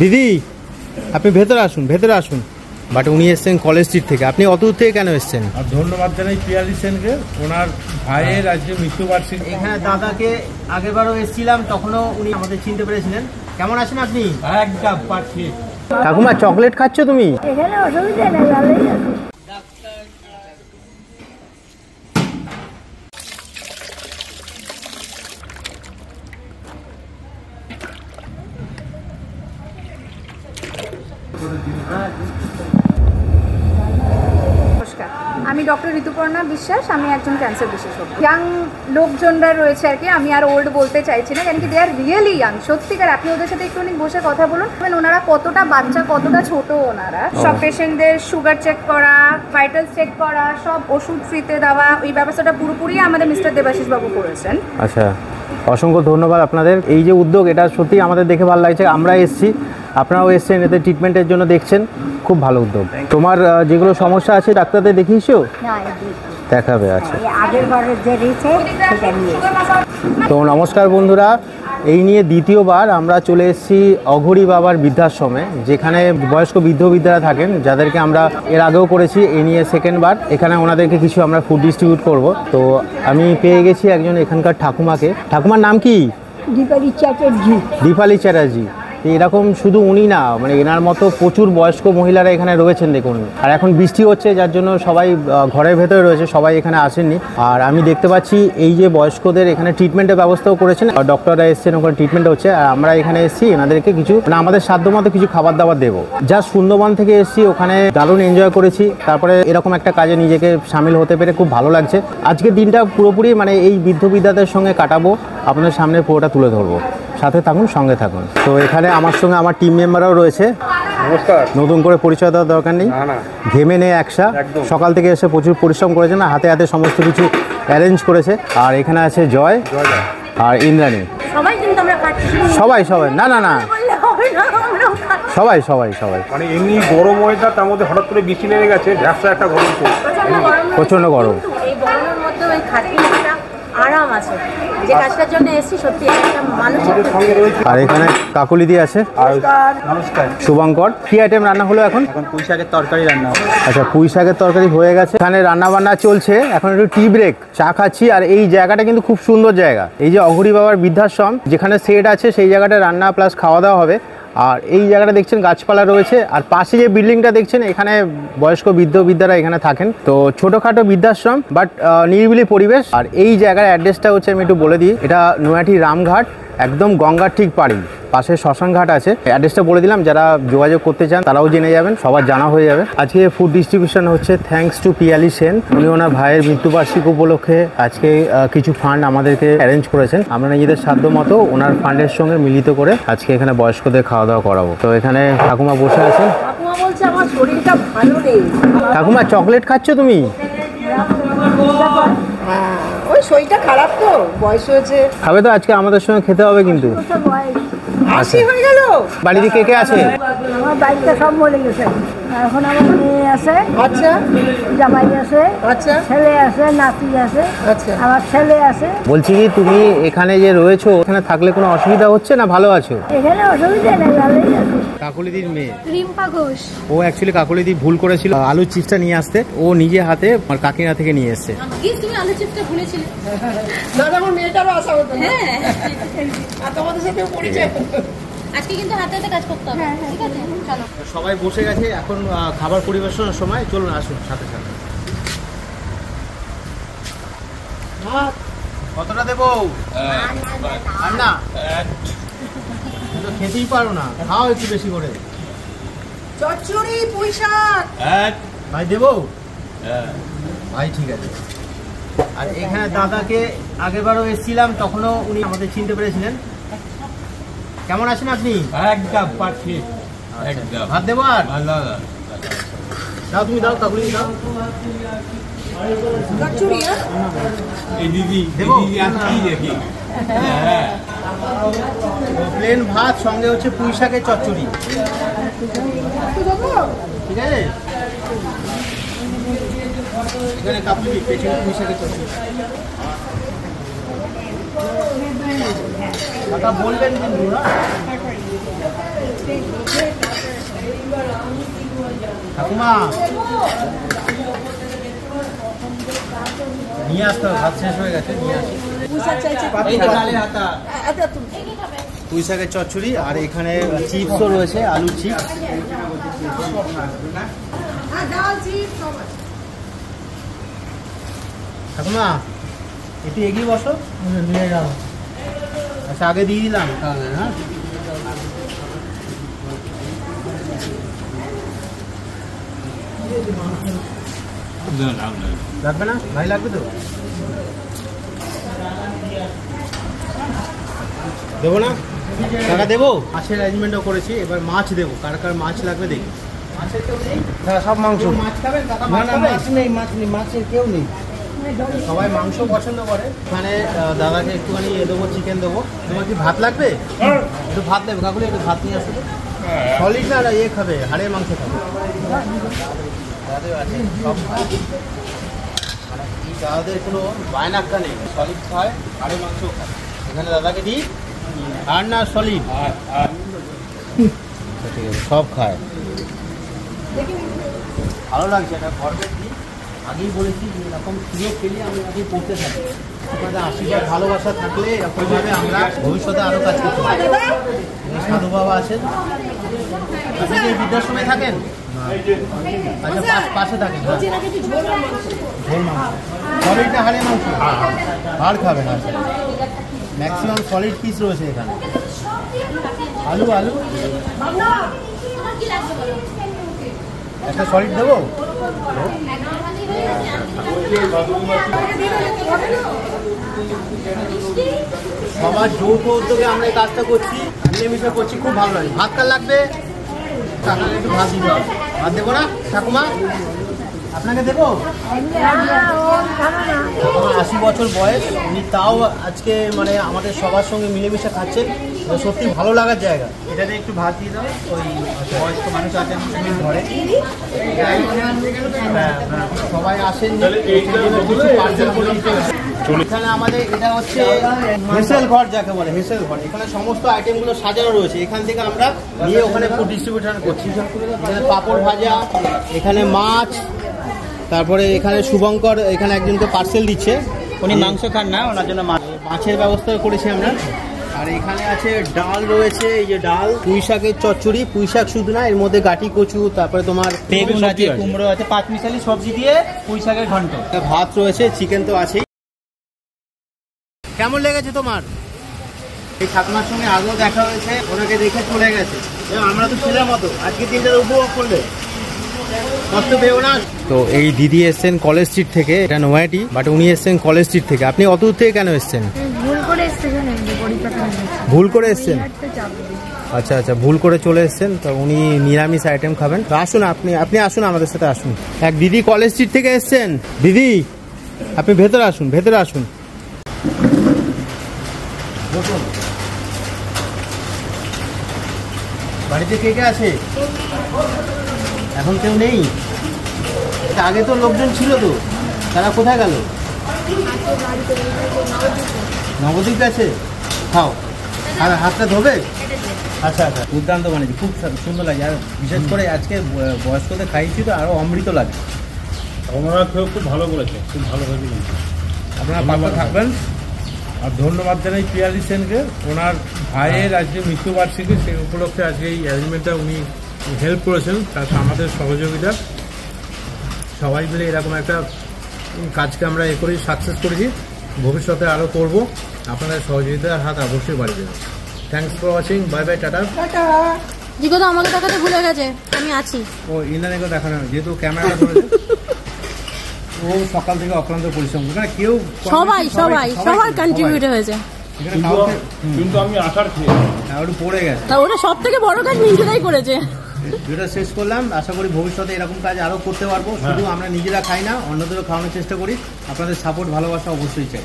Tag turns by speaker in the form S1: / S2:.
S1: দিদি আপনি ভেতরে আসুন ভেতরে আসুন। বাট উনি এসছেন কলেজ স্ট্রিট থেকে। আপনি অত দূর থেকে কেন এসছেন?
S2: আর ধন্যবাদ জানাই পিয়ালি সেনকে। ওনার ভাইয়ের আজকে মৃত্যুবার্ষিকী।
S1: এখানে দাদাকে আগেরবারও এসেছিলাম তখনও উনি আমাদের চিনতে পেরেছিলেন। কেমন আছেন আপনি?
S2: একদম পাঠিয়ে
S1: কাকুমা চকলেট খাচ্ছ তুমি?
S3: এখানে অসুবিধা নেই ভালোই আছে
S4: নমস্কার আমি ডক্টর ঋতুপর্ণা বিশ্বাস আমি একজন ক্যান্সার বিশেষজ্ঞ। ইয়াং লোকজনরা রয়েছে আর কি আমি আর ওল্ড বলতে চাইছি না কেন কি দে আর রিয়েলি ইয়াং সত্যিকার আপনি ওদের সাথে একটুখানি বসে কথা বলুন। মানে ওনারা কতটা বাচ্চা কতটা ছোট ওনারা? সব পেশেন্টদের সুগার চেক করা ভাইটাল চেক করা সব ওষুধ ফ্রিতে দেওয়া ওই ব্যবস্থাটা পুরোপুরি আমাদের মিস্টার দেবাশিস বাবু করেছেন।
S1: আচ্ছা অসংখ্য ধন্যবাদ আপনাদের। এই যে উদ্যোগ এটা সত্যি আমাদের দেখে ভালো লাগছে। আমরা এসেছি আপনারাও এসছেন এতে ট্রিটমেন্টের জন্য দেখছেন খুব ভালো উদ্যোগ। তোমার যেগুলো সমস্যা আছে ডাক্তারদের দেখিয়েছো? দেখাবে আচ্ছা।
S3: সেটা নিয়ে
S1: তো নমস্কার বন্ধুরা এই নিয়ে দ্বিতীয়বার আমরা চলে এসেছি অঘরি বাবার বৃদ্ধাশ্রমে যেখানে বয়স্ক বৃদ্ধ বৃদ্ধারা থাকেন যাদেরকে আমরা এর আগেও করেছি এই নিয়ে সেকেন্ড বার। এখানে ওনাদেরকে কিছু আমরা ফুড ডিস্ট্রিবিউট করব। তো আমি পেয়ে গেছি একজন এখানকার ঠাকুমাকে। ঠাকুমার নাম কি?
S3: দীপালি চ্যাটার্জি।
S1: দীপালি চ্যাটার্জি। এরকম শুধু উনি না মানে এনার মতো প্রচুর বয়স্ক মহিলারা এখানে রয়েছেন দেখুন। আর এখন বৃষ্টি হচ্ছে, যার জন্য সবাই ঘরের ভেতরে রয়েছে, সবাই এখানে আসেননি। আর আমি দেখতে পাচ্ছি এই যে বয়স্কদের এখানে ট্রিটমেন্টের ব্যবস্থাও করেছেন, আর ডক্টররা এসেছেন, ওখানে ট্রিটমেন্ট হচ্ছে। আর আমরা এখানে এসেছি, এনাদেরকে কিছু মানে আমাদের সাধ্য মতো কিছু খাবার দাবার দেবো। যা সুন্দরবন থেকে এসেছি, ওখানে দারুণ এনজয় করেছি। তারপরে এরকম একটা কাজে নিজেকে সামিল হতে পেরে খুব ভালো লাগছে। আজকের দিনটা পুরোপুরি মানে এই বৃদ্ধ বিদ্যাদের সঙ্গে কাটাবো। আপনাদের সামনে পুরোটা তুলে ধরবো। সাথে থাকুন সঙ্গে থাকুন। তো এখানে আমার সঙ্গে আমার টিম মেম্বাররাও রয়েছে।
S2: নমস্কার।
S1: নতুন করে পরিচয় দেওয়ার দরকার নেই।
S2: না, না।
S1: ঘেমে নেই একসা। সকাল থেকে এসে প্রচুর পরিশ্রম করেছে না হাতে হাতে সমস্ত কিছু অ্যারেঞ্জ করেছে। আর এখানে আছে জয় আর ইন্দ্রাণী।
S3: সবাই
S1: সবাই সবাই। না না না। সবাই সবাই সবাই
S2: মানে এমনি গরম ওয়েদার তার মধ্যে হঠাৎ করে বৃষ্টি নেমে গেছে ব্যবসা একটা গরম
S3: প্রচণ্ড গরম।
S1: প্রচণ্ড গরম।
S3: এই গরমের মধ্যে ওই খাটনি আরাম আছে। যে কাজটার জন্য এসেছি সত্যি একটা মানসিক
S1: আর এখানে কাকুলিদি আছে।
S2: আর নমস্কার।
S1: শুভঙ্কর। কি আইটেম রান্না হলো এখন?
S2: এখন পুঁই শাকের তরকারি রান্না
S1: আচ্ছা পুঁই শাকের তরকারি হয়ে গেছে। এখানে রান্না বান্না চলছে। এখন একটু টি ব্রেক চা খাচ্ছি। আর এই জায়গাটা কিন্তু খুব সুন্দর জায়গা। এই যে অঘরি বাবার বৃদ্ধাশ্রম যেখানে সেট আছে সেই জায়গাটা রান্না প্লাস খাওয়া দাওয়া হবে। আর এই জায়গাটা দেখছেন গাছপালা রয়েছে, আর পাশে যে বিল্ডিংটা দেখছেন, এখানে বয়স্ক বৃদ্ধ বৃদ্ধারা এখানে থাকেন। তো ছোটোখাটো বৃদ্ধাশ্রম, বাট নিরিবিলি পরিবেশ। আর এই জায়গার অ্যাড্রেসটা হচ্ছে আমি একটু বলে দিই, এটা নোয়াটি রামঘাট। একদম গঙ্গার ঠিক পাড়ি। পাশে শ্মশান ঘাট আছে। অ্যাড্রেসটা বলে দিলাম যারা যোগাযোগ করতে চান তারাও জেনে যাবেন সবার জানা হয়ে যাবে। আজকে ফুড ডিস্ট্রিবিউশন হচ্ছে থ্যাঙ্কস টু পিয়ালি সেন। উনি ওনার ভাইয়ের মৃত্যুবার্ষিকী উপলক্ষে আজকে কিছু ফান্ড আমাদেরকে অ্যারেঞ্জ করেছেন। আমরা নিজেদের সাধ্য মতো ওনার ফান্ডের সঙ্গে মিলিত করে আজকে এখানে বয়স্কদের খাওয়া দাওয়া করাবো। তো এখানে ঠাকুমা বসে আছেন
S3: ঠাকুমা
S1: চকলেট খাচ্ছ তুমি?
S5: ওই শরীরটা খারাপ তো? বয়স হয়েছে।
S1: খাবে তো আজকে আমাদের সঙ্গে খেতে হবে কিন্তু।
S5: আশি হয়ে গেল?
S1: বাড়িতে কে কে আছে?
S3: আমার বাড়িতে সব মরে গেছে। এখন আমার মেয়ে আছে
S5: আচ্ছা।
S3: জামাই আছে
S5: আচ্ছা।
S3: ছেলে আছে নাতি আছে
S5: আচ্ছা।
S3: আমার ছেলে আছে।
S1: বলছি কি তুমি এখানে যে রয়েছো এখানে থাকলে কোনো অসুবিধা হচ্ছে না ভালো আছো?
S3: এখানে অসুবিধা নেই ভালোই আছে।
S1: কাকুলিদির মেয়ে।
S4: রিম্পা ঘোষ।
S1: ও অ্যাকচুয়ালি কাকুলিদি ভুল করেছিল আলুর চিপসটা নিয়ে আসতে। ও নিজে হাতে আমার কাকিনা থেকে নিয়ে এসছে।
S4: তুমি আলু চিপসটা ভুলেছিলে?
S5: দাদা আমার মেয়েটারও আসা হতো
S4: হ্যাঁ।
S5: আর তোমাদের সাথে পরিচয়।
S4: আজকে কিন্তু হাতে হাতে কাজ করতে হবে। ঠিক আছে? চলো।
S1: সবাই বসে গেছে এখন খাবার পরিবেশনের সময় চলুন আসুন সাথে সাথে। কতটা দেবো? আর না খেতেই পারো না খাও একটু বেশি করে।
S5: চচ্চড়ি পুঁই শাক।
S1: ভাই দেবো? ভাই ঠিক আছে। আর এখানে দাদাকে আগেরবারও এসেছিলাম তখনও উনি আমাদের চিনতে পেরেছিলেন। কেমন আছেন আপনি?
S2: একদম পাচ্ছি একদম।
S1: ভাত দেবো আর?
S2: ভালো
S1: দাও তুমি দাও কাকুলি দাও।
S5: হ্যাঁ?
S2: এই দিদি? দিদি আমি কি দেখি? হ্যাঁ।
S1: প্লেন ভাত সঙ্গে হচ্ছে পুঁই শাকের চচ্চড়ি। ঠিক আছে? এখানে কাপুরি পেছনে পুঁই শাকের চচ্চড়ি। কাকা বলবেন কিন্তু না? ঠাকুমা নিয়ে আসতে হবে ভাত শেষ হয়ে গেছে নিয়ে আসি।
S5: আচ্ছা
S1: পুঁই শাকের চচ্চড়ি আর এখানে চিপসও রয়েছে আলু চিপস। ঠাকুমা একটু এগিয়ে বসো। নিয়ে যাও আচ্ছা আগে দিয়ে দিলাম তাহলে হ্যাঁ লাগবে না ভাই লাগবে তো দেবো না টাকা দেবো মাছের অ্যারেঞ্জমেন্টও করেছি এবার মাছ দেবো। কার কার মাছ লাগবে দেখি। সব মাংস। মাছ খাবেন মাছ নেই মাছ নেই মাছের কেউ নেই। সবাই মাংস পছন্দ করে। আহ, দাদাকে একটুখানি এ দেবো চিকেন দেবো। তোমার কি ভাত লাগবে? একটু ভাত দেবে। কাকুলি একটু ভাত নিয়ে আসবে সলিড না ইয়ে খাবে হাড়ের মাংস খাবে। দাদাদের। মানে দাদাদের কোনো বায়নাক্কা নেই। সলিড খায় হাড়ের মাংস খায়। এখানে দাদাকে দিই। আর না সলিড। ঠিক আছে সব খায়। ভালো লাগছে এটা দিক আগেই বলেছি যে এরকম সুযোগ পেলে আমি আগে পড়তে থাকি আপনাদের আশীর্বাদ ভালোবাসা থাকলে এরকমভাবে আমরা ভবিষ্যতে আরও কাজ করতে পারি সাধু বাবা আছেন। আপনি কি বৃদ্ধাশ্রমে থাকেন? আচ্ছা পাশে থাকেন হ্যাঁ। ঝোল মাংস। সলিডটা হাড়ে মাংস? হাড় খাবেন আচ্ছা ম্যাক্সিমাম সলিড পিস রয়েছে এখানে। আলু আলু? একটা সলিড দেবো? সবার যৌথ উদ্যোগে আমরা এই কাজটা করছি মিলেমিশে করছি, খুব ভালো লাগে। ভাত কার লাগবে? কাকাকে একটু ভাত দিতে হবে। ভাত দেবো না? ঠাকুমা? আপনাকে দেবো? আশি বছর বয়স, উনি তাও আজকে মানে আমাদের সবার সঙ্গে মিলেমিশে খাচ্ছেন। সত্যি ভালো লাগার জায়গা। এটাতে একটু ভাত দিয়ে দাও ওই বয়স্ক মানুষ আছেন ঘরে। হ্যাঁ, সবাই আসেন। এখানে আমাদের এটা হচ্ছে হেসেল ঘর যাকে বলে হেসেল ঘর। এখানে সমস্ত আইটেমগুলো সাজানো রয়েছে। এখান থেকে আমরা নিয়ে ওখানে ফুড ডিস্ট্রিবিউশন করছি। এখানে পাঁপড় ভাজা এখানে মাছ তারপরে এখানে শুভঙ্কর এখানে একজনকে পার্সেল দিচ্ছে। উনি মাংস খান না ওনার জন্য মাছের ব্যবস্থা করেছি আমরা। আর এখানে আছে ডাল রয়েছে এই যে ডাল পুঁই শাকের চচ্চড়ি। পুঁই শাক শুধু না এর মধ্যে গাটি কচু তারপরে তোমার
S6: বেগুন আছে। কুমড়ো আছে পাঁচ মিশালি সবজি দিয়ে পুঁই শাকের ঘন্ট
S1: ভাত রয়েছে চিকেন তো আছেই। কেমন লেগেছে তোমার? এই ঠাকুমার সঙ্গে আগেও দেখা হয়েছে ওনাকে দেখে চলে গেছে। আমরা তো ছেলের মতো আজকে দিনটা উপভোগ করলে। তো এই দিদি এসছেন কলেজ স্ট্রিট থেকে এটা নোয়াটি বাট উনি এসছেন কলেজ স্ট্রিট থেকে। আপনি অত দূর থেকে কেন এসছেন?
S4: ভুল করে পরিকাঠামো
S1: ভুল করে এসছেন? আচ্ছা আচ্ছা ভুল করে চলে এসছেন তো উনি নিরামিষ আইটেম খাবেন। তো আসুন আপনি আপনি আসুন আমাদের সাথে আসুন। এক দিদি কলেজ স্ট্রিট থেকে এসছেন। দিদি আপনি ভেতরে আসুন ভেতরে আসুন। বাড়িতে কে কে আছে? এখন কেউ নেই? আগে তো লোকজন ছিল তো। তারা কোথায় গেল? নবদ্বীপ আছে? খাও। আর হাতটা ধোবে? আচ্ছা আচ্ছা দুর্দান্ত বানিয়েছি। খুব সুন্দর লাগে। আর বিশেষ করে আজকে বয়স্কদের খাইয়েছি তো আরও অমৃত লাগে।
S2: ওনারা খেয়েও খুব ভালো করেছে খুব ভালো হয়েছে
S1: আপনারা পাশে থাকবেন।
S2: আর ধন্যবাদ জানাই পিয়ালি সেনকে। ওনার ভাইয়ের আজকে মৃত্যুবার্ষিকী সেই উপলক্ষে আজকে এই অ্যারেঞ্জমেন্টটা উনি হেল্প করেছেন। তার আমাদের সহযোগিতা। সবাই মিলে এরকম একটা কাজকে আমরা এ করেই সাকসেস করেছি। ভবিষ্যতে আরও করব। আপনাদের সহযোগিতার হাত অবশ্যই বাড়িয়ে দেবেন। Thanks for watching bye bye tata.
S5: Tata.
S3: জিগো তো আমাকে দেখাতে ভুলে গেছে আমি আছি।
S1: ও ইন্দ্রানীকে দেখানো যেহেতু ক্যামেরা ধরেছে। ও সকাল থেকে অক্লান্ত পরিশ্রম করে। এখানে কেউ
S3: সবাই সবাই সবার কন্ট্রিবিউট হয়েছে।
S2: কিন্তু আমি আসার খেয়ে
S1: হ্যাঁ, ওটা পড়ে গেছে।
S3: তা ওটা সব থেকে বড় কাজ মিন্টুদাই করেছে।
S1: ভিডিওটা শেষ করলাম। আশা করি ভবিষ্যতে এরকম কাজ আরও করতে পারব। শুধু আমরা নিজেরা খাই না অন্যদেরও খাওয়ানোর চেষ্টা করি। আপনাদের সাপোর্ট ভালোবাসা অবশ্যই চাই।